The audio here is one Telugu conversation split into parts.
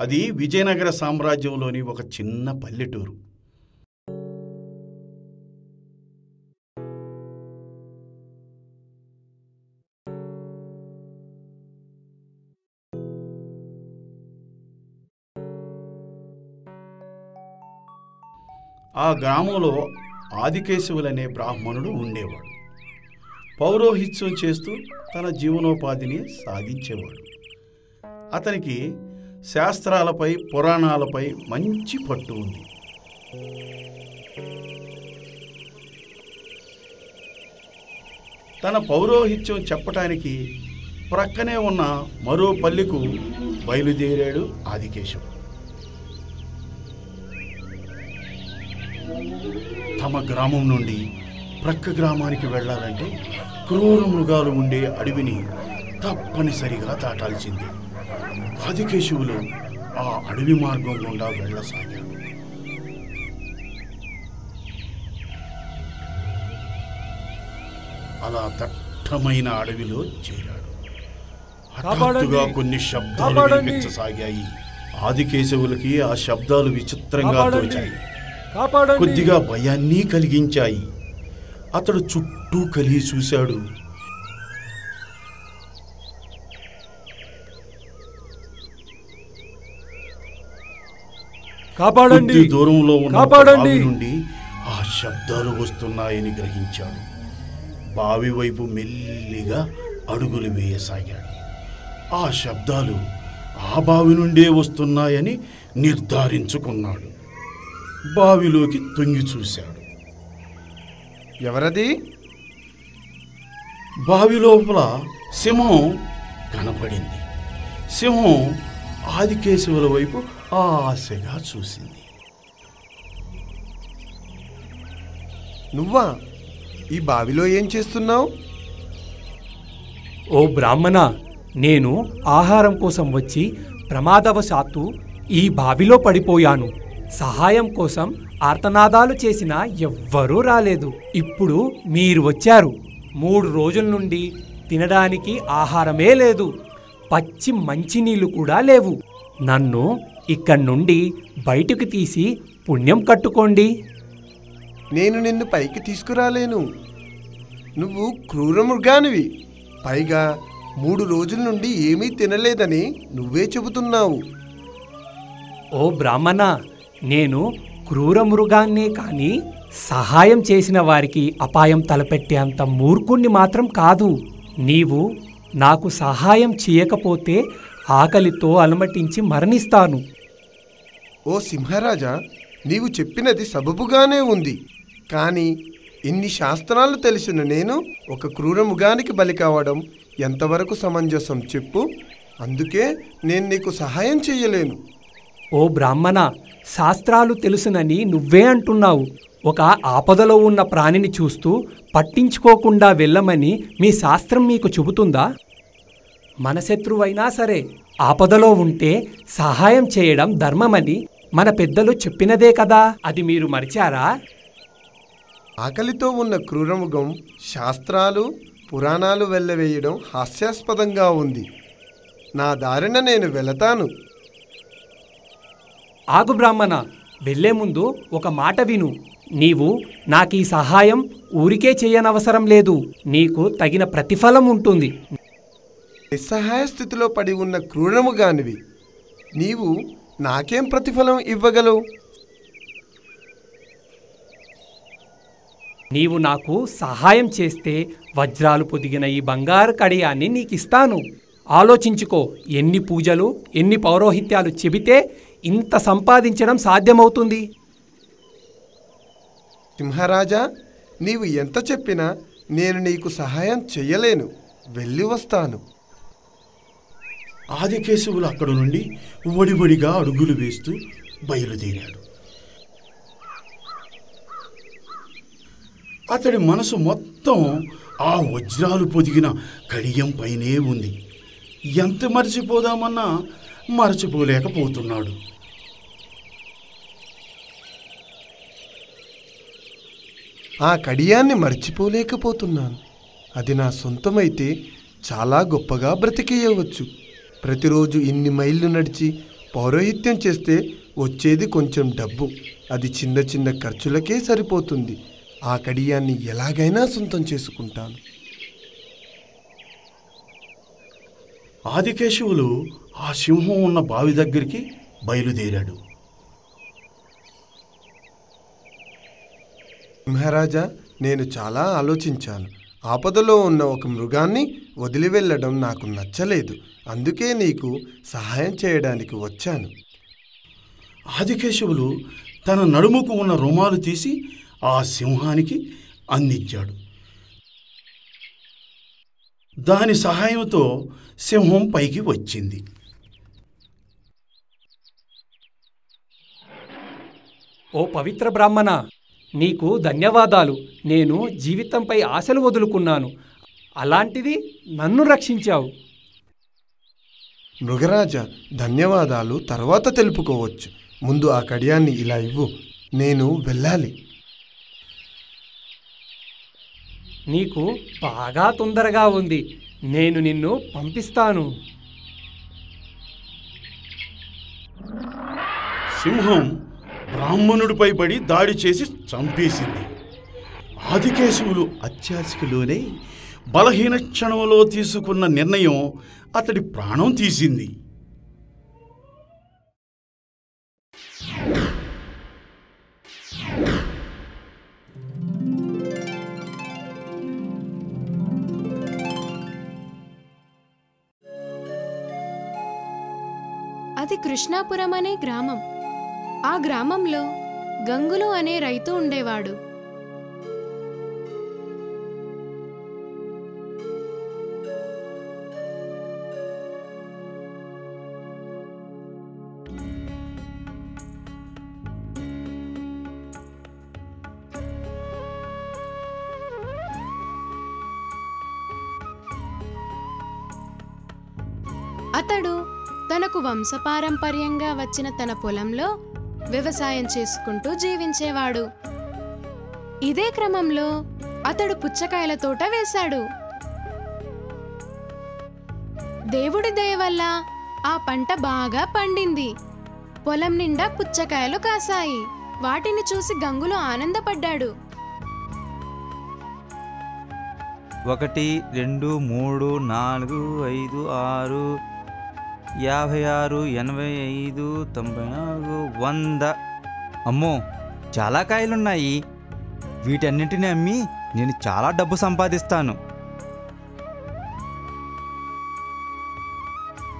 అది విజయనగర సామ్రాజ్యంలోని ఒక చిన్న పల్లెటూరు. ఆ గ్రామంలో ఆదికేశవులనే బ్రాహ్మణుడు ఉండేవాడు. పౌరోహిత్యం చేస్తూ తన జీవనోపాధిని సాగించేవాడు. అతనికి శాస్త్రాలపై పురాణాలపై మంచి పట్టు ఉంది. తన పౌరోహిత్యం చెప్పటానికి ప్రక్కనే ఉన్న మరో పల్లెకు బయలుదేరాడు ఆదికేశం. తమ గ్రామం నుండి ప్రక్క గ్రామానికి వెళ్ళాలంటే క్రూర మృగాలు ఉండే అడవిని తప్పనిసరిగా దాటాల్సిందే. ఆదికేశవులు ఆ అడవి మార్గం గుండా వెళ్ళసాగాడు అలా దట్టమైన అడవిలో చేరాడు. హఠాత్తుగా కొన్ని శబ్దాలు. వినిపించసాగాయి. ఆదికేశవులకి ఆ శబ్దాలు విచిత్రంగా తోచాయి. కొద్దిగా భయాన్ని కలిగించాయి. అతడు చుట్టూ కలిగి చూశాడు. కాపాడండి. దూరంలో ఉన్న కాపాడండి. బావి నుండి ఆ శబ్దాలు వస్తున్నాయని గ్రహించాడు. బావి వైపు మెల్లిగా అడుగులు వేయసాగాడు. ఆ శబ్దాలు ఆ బావి నుండే వస్తున్నాయని నిర్ధారించుకున్నాడు. బావిలోకి తొంగి చూశాడు. ఎవరది? బావి లోపల సింహం కనపడింది. సింహం ఆదికేశవుల వైపు ఆశగా చూసింది. నువ్వా? ఈ బావిలో ఏం చేస్తున్నావు? ఓ బ్రాహ్మణ నేను ఆహారం కోసం వచ్చి ప్రమాదవశాత్తు ఈ బావిలో పడిపోయాను. సహాయం కోసం ఆర్తనాదాలు చేసినా ఎవ్వరూ రాలేదు. ఇప్పుడు మీరు వచ్చారు. మూడు రోజుల నుండి తినడానికి ఆహారమే లేదు. పచ్చి మంచినీళ్ళు కూడా లేవు. నన్ను ఇక్కడి నుండి బయటకు తీసి పుణ్యం కట్టుకోండి. నేను నిన్ను పైకి తీసుకురాలేను. నువ్వు క్రూర మృగానివి. పైగా మూడు రోజుల నుండి ఏమీ తినలేదని నువ్వే చెబుతున్నావు. ఓ బ్రాహ్మణ నేను క్రూర మృగాన్నే కాని సహాయం చేసిన వారికి అపాయం తలపెట్టే అంత మూర్ఖుణ్ణి మాత్రం కాదు. నీవు నాకు సహాయం చేయకపోతే ఆకలితో అలమటించి మరణిస్తాను. ఓ సింహరాజా నీవు చెప్పినది సబబుగానే ఉంది. కానీ ఇన్ని శాస్త్రాలు తెలిసిన నేను ఒక క్రూరముగానికి బలి కావడం ఎంతవరకు సమంజసం చెప్పు. అందుకే నేను నీకు సహాయం చెయ్యలేను ఓ బ్రాహ్మణ శాస్త్రాలు తెలుసునని నువ్వే అంటున్నావు. ఒక ఆపదలో ఉన్న ప్రాణిని చూస్తూ పట్టించుకోకుండా వెళ్ళమని మీ శాస్త్రం మీకు చెబుతుందా? మన శత్రువైనా సరే ఆపదలో ఉంటే సహాయం చేయడం ధర్మమని మన పెద్దలు చెప్పినదే కదా. అది మీరు మరిచారా? ఆకలితో ఉన్న క్రూరముఖం శాస్త్రాలు పురాణాలు వెళ్ళవేయడం హాస్యాస్పదంగా ఉంది. నా దారిన నేను వెళతాను. ఆగు బ్రాహ్మణ వెళ్ళే ముందు ఒక మాట విను. నీవు నాకీ సహాయం ఊరికే చేయనవసరం లేదు. నీకు తగిన ప్రతిఫలం ఉంటుంది. నిస్సహాయ స్థితిలో పడి ఉన్న క్రూరముగానివి నీవు నాకేం ప్రతిఫలం ఇవ్వగలవు? నీవు నాకు సహాయం చేస్తే వజ్రాలు పొదిగిన ఈ బంగారు కడియాన్ని నీకిస్తాను. ఆలోచించుకో ఎన్ని పూజలు ఎన్ని పౌరోహిత్యాలు చెబితే ఇంత సంపాదించడం సాధ్యమవుతుంది. సింహరాజా నీవు ఎంత చెప్పినా నేను నీకు సహాయం చెయ్యలేను. వెళ్ళి వస్తాను. ఆదికేశవులు అక్కడ నుండి వడివడిగా అడుగులు వేస్తూ బయలుదేరాడు. అతడి మనసు మొత్తం ఆ వజ్రాలు పొదిగిన కడియం పైనే ఉంది. ఎంత మర్చిపోదామన్నా మరచిపోలేకపోతున్నాడు. ఆ కడియాన్ని మర్చిపోలేకపోతున్నాను. అది నా సొంతమైతే చాలా గొప్పగా బ్రతికేయవచ్చు. ప్రతిరోజు ఇన్ని మైళ్ళు నడిచి పౌరోహిత్యం చేస్తే వచ్చేది కొంచెం డబ్బు. అది చిన్న చిన్న ఖర్చులకే సరిపోతుంది. ఆ కడియాన్ని ఎలాగైనా సొంతం చేసుకుంటాను. ఆదికేశవులు ఆ సింహం ఉన్న బావి దగ్గరికి బయలుదేరాడు. మహారాజా నేను చాలా ఆలోచించాను. ఆపదలో ఉన్న ఒక మృగాన్ని వదిలి వెళ్ళడం నాకు నచ్చలేదు. అందుకే నీకు సహాయం చేయడానికి వచ్చాను. ఆదికేశవులు తన నడుముకు ఉన్న రుమాలు తీసి ఆ సింహానికి అందించాడు. దాని సహాయంతో సింహం పైకి వచ్చింది. ఓ పవిత్ర బ్రాహ్మణ నీకు ధన్యవాదాలు. నేను జీవితంపై ఆశలు వదులుకున్నాను. అలాంటిది నన్ను రక్షించావు. మృగరాజా ధన్యవాదాలు తర్వాత తెలుపుకోవచ్చు. ముందు ఆ కడియాన్ని ఇలా ఇవ్వు. నేను వెళ్ళాలి. నీకు బాగా తొందరగా ఉంది. నేను నిన్ను పంపిస్తాను. సింహం బ్రాహ్మణుడిపై పడి దాడి చేసి చంపేసింది. ఆదికేశవులు అత్యాశకులోనే బలహీన క్షణంలో తీసుకున్న నిర్ణయం అతడి ప్రాణం తీసింది. అది కృష్ణాపురం అనే గ్రామం. ఆ గ్రామంలో గంగులు అనే రైతు ఉండేవాడు. వంశపారంపర్యంగా వచ్చిన తన పొలంలో వ్యవసాయం చేసుకుంటూ జీవించేవాడు. ఇదే క్రమంలో అతడు పుచ్చకాయల తోట వేశాడు. దేవుడి దయ వల్ల ఆ పంట బాగా పండింది. పొలం నిండా పుచ్చకాయలు కాసాయి వాటిని చూసి గంగులు ఆనందపడ్డాడు. ఒకటి రెండు మూడు నాలుగు ఐదు ఆరు యాభై ఆరు ఎనభై ఐదు తొంభై నాలుగు వంద. అమ్మో చాలా కాయలున్నాయి. వీటన్నింటిని అమ్మి నేను చాలా డబ్బు సంపాదిస్తాను.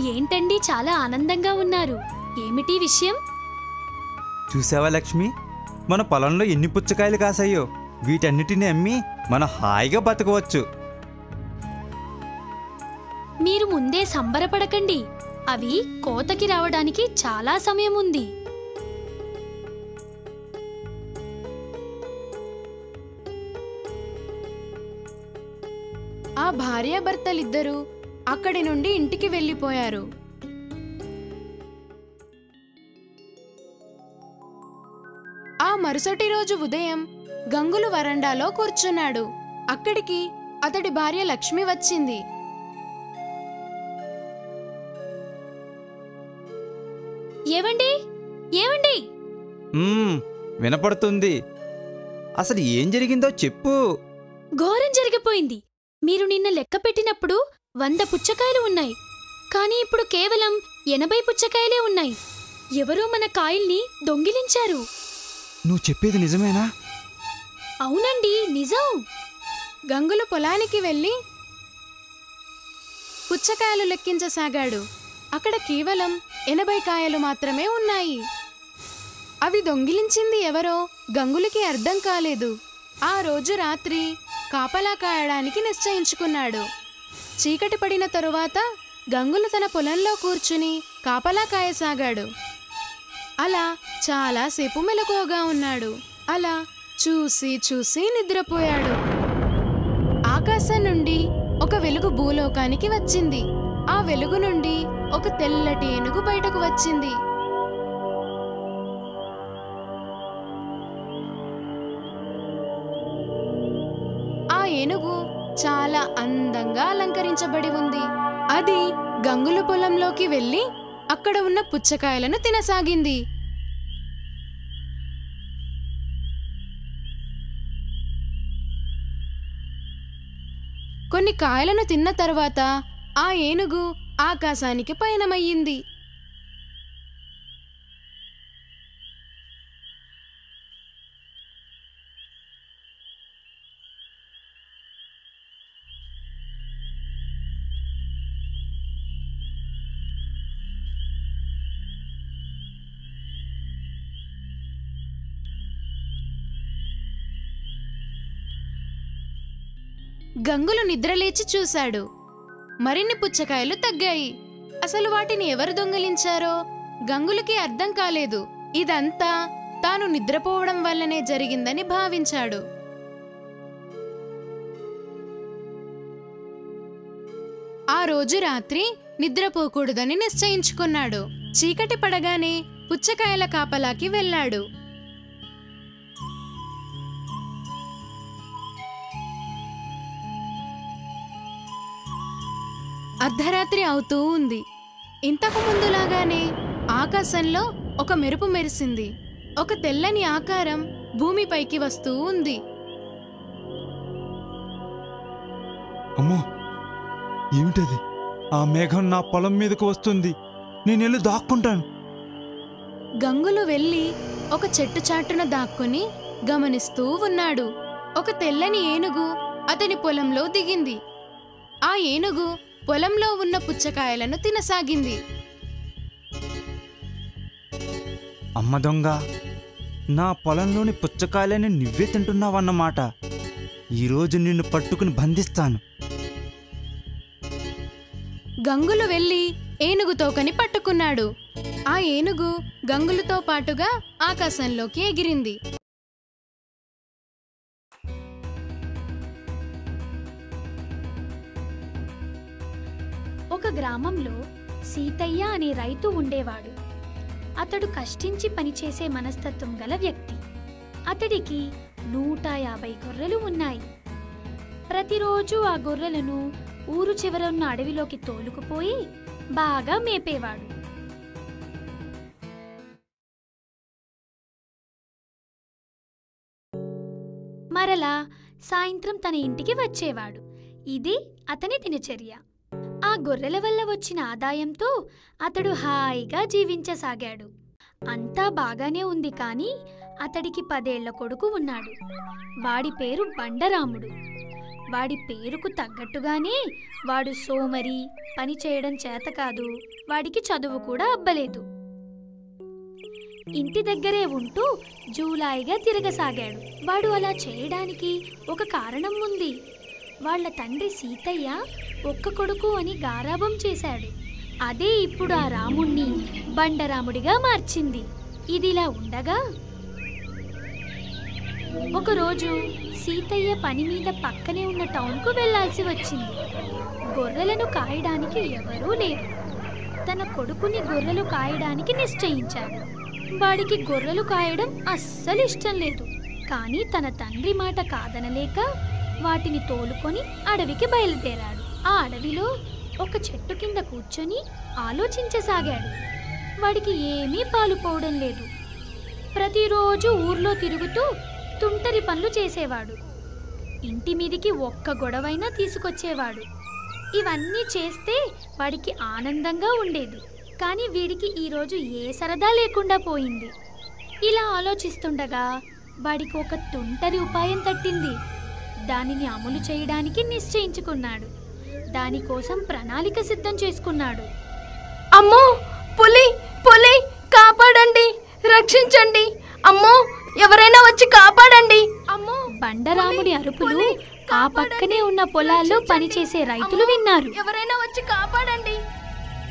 ఏంటండి చాలా ఆనందంగా ఉన్నారు. ఏమిటి విషయం? చూసావా లక్ష్మి? మన పొలంలో ఎన్ని పుచ్చకాయలు కాసాయో. వీటన్నిటిని అమ్మి మనం హాయిగా బతకవచ్చు. మీరు ముందే సంబరపడకండి. అవి కోతకి రావడానికి చాలా సమయం ఉంది ఆ భార్యాభర్తలిద్దరూ అక్కడి నుండి ఇంటికి వెళ్ళిపోయారు. ఆ మరుసటి రోజు ఉదయం గంగులు వరండాలో కూర్చున్నాడు. అక్కడికి అతడి భార్య లక్ష్మి వచ్చింది. ఏవండి? ఏవండి? వినపడుతుంది. అసలు ఏం జరిగిందో చెప్పు. ఘోరం జరిగిపోయింది. మీరు నిన్న లెక్క పెట్టినప్పుడు వంద పుచ్చకాయలు ఉన్నాయి. కానీ ఇప్పుడు కేవలం ఎనభై పుచ్చకాయలే ఉన్నాయి. ఎవరో మన కాయల్ని దొంగిలించారు. నువ్వు చెప్పేది నిజమేనా? అవునండి నిజం. గంగులు పొలానికి వెళ్ళి పుచ్చకాయలు లెక్కించసాగాడు. అక్కడ కేవలం ఎనభై కాయలు మాత్రమే ఉన్నాయి. అవి దొంగిలించింది ఎవరో గంగులకి అర్థం కాలేదు. ఆ రోజు రాత్రి కాపలా కాయడానికి నిశ్చయించుకున్నాడు. చీకటి పడిన తరువాత గంగులు తన పొలంలో కూర్చుని కాపలా కాయసాగాడు. అలా చాలాసేపు మెలకువగా ఉన్నాడు. అలా చూసి చూసి నిద్రపోయాడు. ఆకాశం నుండి ఒక వెలుగు భూలోకానికి వచ్చింది. ఆ వెలుగు నుండి ఒక తెల్లటి ఏనుగు బయటకు వచ్చింది. ఆ ఏనుగు చాలా అందంగా అలంకరించబడి ఉంది. అది గంగుల పొలంలోకి వెళ్ళి అక్కడ ఉన్న పుచ్చకాయలను తినసాగింది. కొన్ని కాయలను తిన్న తర్వాత ఆ ఏనుగు ఆకాశానికి పయనమయ్యింది. గంగులు నిద్రలేచి చూశాడు. మరిన్ని పుచ్చకాయలు తగ్గాయి. అసలు వాటిని ఎవరు దొంగిలించారో? గంగులకి అర్థం కాలేదు. ఇదంతా తాను నిద్రపోవడం వల్లనే జరిగిందని భావించాడు. ఆ రోజు రాత్రి నిద్రపోకూడదని నిశ్చయించుకున్నాడు. చీకటి పడగానే పుచ్చకాయల కాపలాకి వెళ్ళాడు. అర్ధరాత్రి అవుతూ ఉంది. ఇంతకు ముందులాగానే ఆకాశంలో ఒక మెరుపు మెరిసింది. ఒక తెల్లని ఆకారం భూమిపైకి వస్తూ ఉంది. అమ్మో! ఏమిటది? ఆ మేఘం నా పొలం మీదకు వస్తుంది. నేను వెళ్ళి దాక్కుంటాను. గంగులు వెళ్ళి ఒక చెట్టు చాటున దాక్కుని గమనిస్తూ ఉన్నాడు. ఒక తెల్లని ఏనుగు అతని పొలంలో దిగింది. ఆ ఏనుగు పొలంలో ఉన్న పుచ్చకాయలను తినసాగింది. అమ్మ దొంగ నా పొలంలోని పుచ్చకాయలని నువ్వే తింటున్నావన్నమాట. ఈరోజు నిన్ను పట్టుకుని బంధిస్తాను. గంగులు వెళ్ళి ఏనుగు తోకని పట్టుకున్నాడు. ఆ ఏనుగు గంగులతో పాటుగా ఆకాశంలోకి ఎగిరింది. గ్రామంలో సీతయ్య అనే రైతు ఉండేవాడు. అతడు కష్టించి పనిచేసే మనస్తత్వం గల వ్యక్తి. అతడికి నూట యాభై గొర్రెలు ఉన్నాయి. ప్రతిరోజు ఆ గొర్రెలను ఊరు చివరన్న అడవిలోకి తోలుకుపోయి బాగా మేపేవాడు. మరలా సాయంత్రం తన ఇంటికి వచ్చేవాడు. ఇది అతని దినచర్య. గొర్రెల వల్ల వచ్చిన ఆదాయంతో అతడు హాయిగా జీవించసాగాడు. అంతా బాగానే ఉంది కానీ అతడికి పదేళ్ళ కొడుకు ఉన్నాడు. వాడి పేరు బండరాముడు. వాడి పేరుకు తగ్గట్టుగానే వాడు సోమరి పని చేయడం చేత కాదు వాడికి చదువు కూడా అబ్బలేదు. ఇంటి దగ్గరే ఉంటూ జూలాయిగా తిరగసాగాడు. వాడు అలా చేయడానికి ఒక కారణం ఉంది. వాళ్ళ తండ్రి సీతయ్య ఒక్క కొడుకు అని గారాభం చేశాడు. అదే ఇప్పుడు ఆ రాముణ్ణి బండరాముడిగా మార్చింది. ఇదిలా ఉండగా ఒకరోజు సీతయ్య పని మీద పక్కనే ఉన్న టౌన్కు వెళ్ళాల్సి వచ్చింది. గొర్రెలను కాయడానికి ఎవరూ లేరు. తన కొడుకుని గొర్రెలు కాయడానికి నిశ్చయించాడు. వాడికి గొర్రెలు కాయడం అస్సలు ఇష్టం లేదు. కానీ తన తండ్రి మాట కాదనలేక వాటిని తోలుకొని అడవికి బయలుదేరాడు. ఆ అడవిలో ఒక చెట్టు కింద కూర్చొని ఆలోచించసాగాడు. వాడికి ఏమీ పాలుపోవడం లేదు. ప్రతిరోజు ఊర్లో తిరుగుతూ తుంటరి పనులు చేసేవాడు. ఇంటి మీదికి ఒక్క గొడవైనా తీసుకొచ్చేవాడు. ఇవన్నీ చేస్తే వాడికి ఆనందంగా ఉండేది. కానీ వీడికి ఈరోజు ఏ సరదా లేకుండా పోయింది. ఇలా ఆలోచిస్తుండగా వాడికి ఒక తుంటరి ఉపాయం తట్టింది. దానిని అమలు చేయడానికి నిశ్చయించుకున్నాడు. దానికోసం ప్రణాళిక సిద్ధం చేసుకున్నాడు. అమ్మో పులి పులి కాపాడండి రక్షించండి. అమ్మో ఎవరైనా వచ్చి కాపాడండి. అమ్మో బండరాముడి అరుపులు ఆ పక్కనే ఉన్న పొలాల్లో పనిచేసే రైతులు విన్నారు. ఎవరైనా వచ్చి కాపాడండి.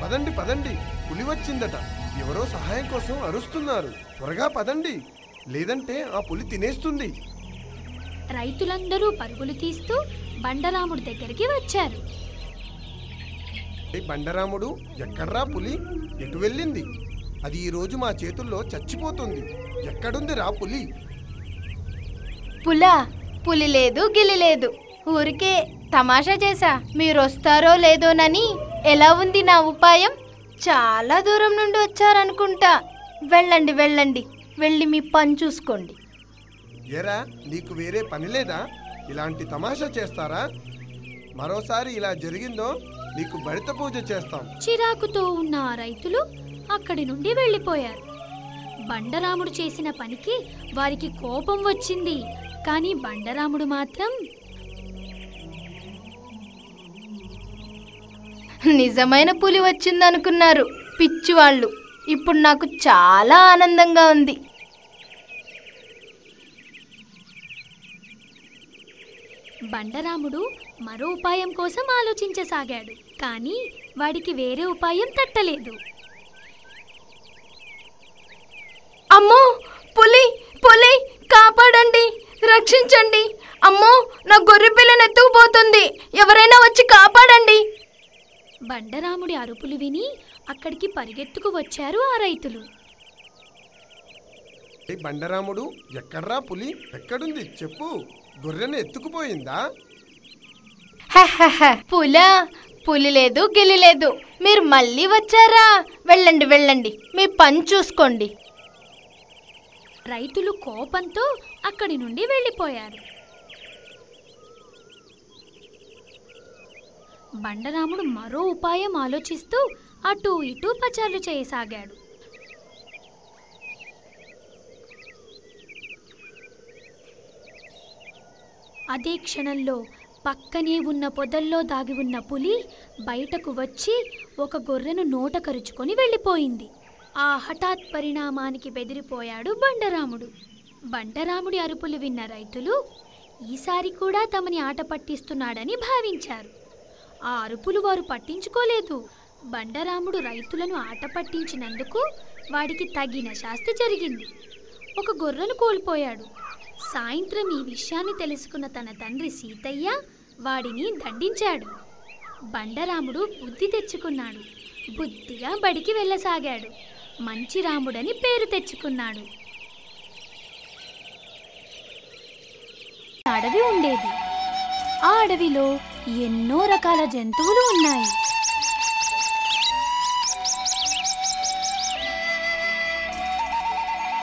పదండి పదండి. పులి వచ్చిందట. ఎవరో సహాయం కోసం అరుస్తున్నారు. త్వరగా పదండి. లేదంటే ఆ పులి తినేస్తుంది. రైతులందరూ పరుగులు తీస్తూ బండరాముడి దగ్గరికి వచ్చారు. ఏ బండరాముడు ఎక్కడ్రా పులి? ఎటు వెళ్ళింది? అది ఈ రోజు మా చేతుల్లో చచ్చిపోతుంది. ఎక్కడుంది రా పులి? పులా పులి లేదు గిలి లేదు. ఊరికే తమాషా చేశా. మీరు వస్తారో లేదోనని ఎలా ఉంది నా ఉపాయం? చాలా దూరం నుండి వచ్చారనుకుంటా. వెళ్ళండి వెళ్ళండి. వెళ్ళి మీ పని చూసుకోండి. ఎరా నీకు వేరే పని లేదా? ఇలాంటి తమాషా చేస్తారా? మరోసారి ఇలా జరిగిందో నీకు బడిత పూజ చేస్తాం. చిరాకుతో ఉన్న ఆ రైతులు అక్కడి నుండి వెళ్ళిపోయారు. బండరాముడు చేసిన పనికి వారికి కోపం వచ్చింది. కానీ బండరాముడు మాత్రం నిజమైన పులి వచ్చిందనుకున్నారు పిచ్చివాళ్ళు. ఇప్పుడు నాకు చాలా ఆనందంగా ఉంది. బండరాముడు మరో ఉపాయం కోసం ఆలోచించసాగాడు. కానీ వాడికి వేరే ఉపాయం తట్టలేదు. అమ్మో పులి పులి కాపాడండి రక్షించండి. అమ్మో నా గొర్రె పిల్లని ఎత్తుకుపోతుంది ఎవరైనా వచ్చి కాపాడండి. బండరాముడి అరుపులు విని అక్కడికి పరిగెత్తుకు వచ్చారు ఆ రైతులు. ఏ బండరాముడు ఎక్కడ్రా పులి? ఎక్కడుంది? చెప్పు. గొర్రెను ఎత్తుకుపోయిందా? హహహ, పులా పులి లేదు గిలి లేదు మీరు మళ్ళీ వచ్చారా? వెళ్ళండి వెళ్ళండి. మీ పని చూసుకోండి. రైతులు కోపంతో అక్కడి నుండి వెళ్ళిపోయారు. బండరాముడు మరో ఉపాయం ఆలోచిస్తూ అటూ ఇటూ పచార్లు చేయసాగాడు. అదే క్షణంలో పక్కనే ఉన్న పొదల్లో దాగి ఉన్న పులి బయటకు వచ్చి ఒక గొర్రెను నోట కరుచుకొని వెళ్ళిపోయింది. ఆ హఠాత్ పరిణామానికి బెదిరిపోయాడు బండరాముడు. బండరాముడి అరుపులు విన్న రైతులు ఈసారి కూడా తమని ఆట పట్టిస్తున్నాడని భావించారు. ఆ అరుపులు వారు పట్టించుకోలేదు. బండరాముడు రైతులను ఆట పట్టించినందుకు వాడికి తగిన శాస్తి జరిగింది. ఒక గొర్రెను కోల్పోయాడు. సాయంత్రం ఈ విషయాన్ని తెలుసుకున్న తన తండ్రి సీతయ్య వాడిని దండించాడు. బండరాముడు బుద్ధి తెచ్చుకున్నాడు. బుద్ధిగా బడికి వెళ్ళసాగాడు. మంచి రాముడని పేరు తెచ్చుకున్నాడు. అడవి ఉండేది. ఆ అడవిలో ఎన్నో రకాల జంతువులు ఉన్నాయి.